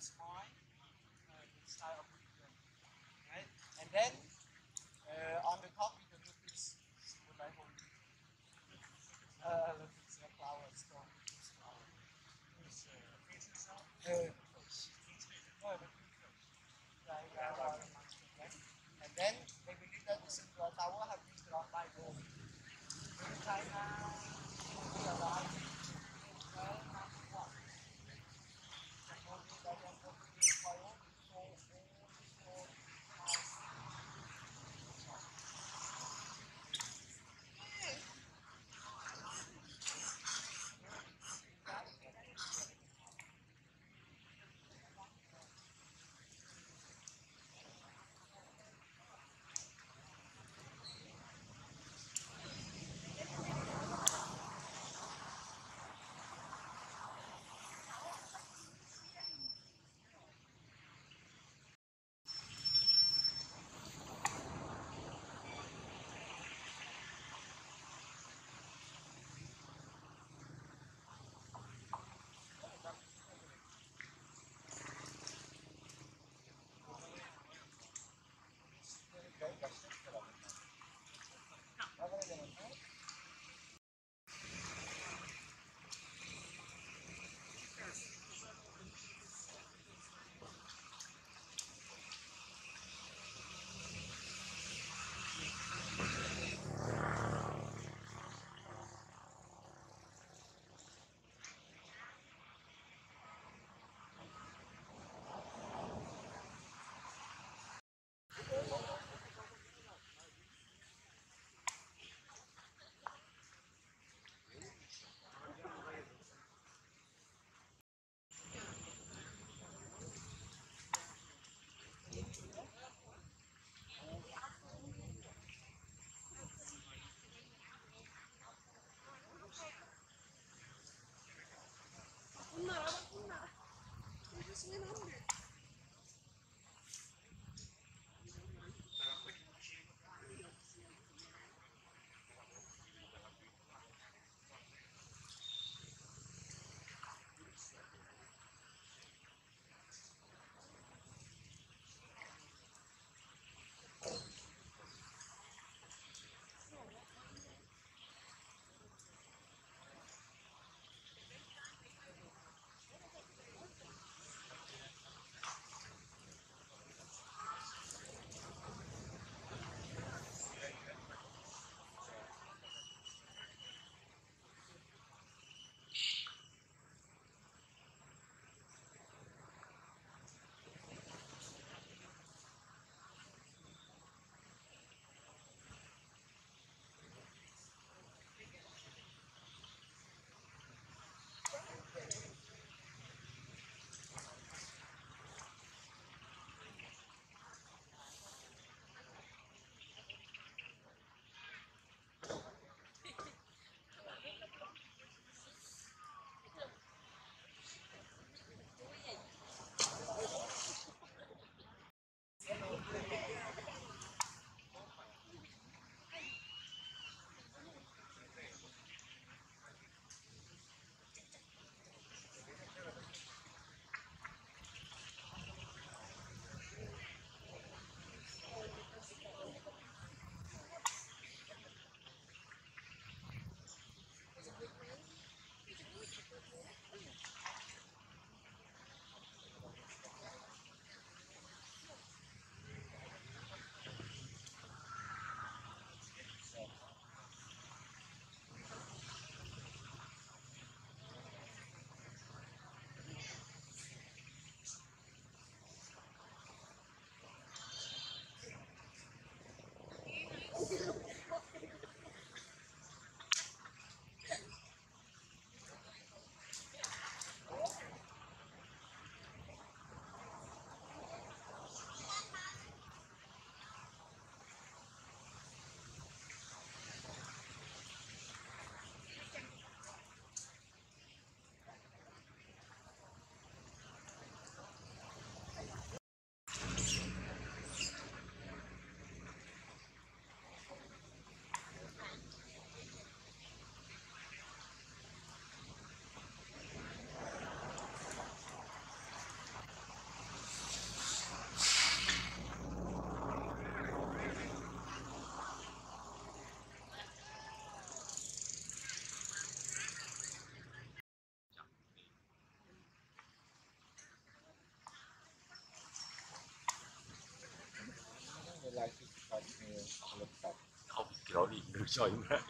uh, Right? And then uh, on the top we can look this Uh, look the Uh, 笑一个！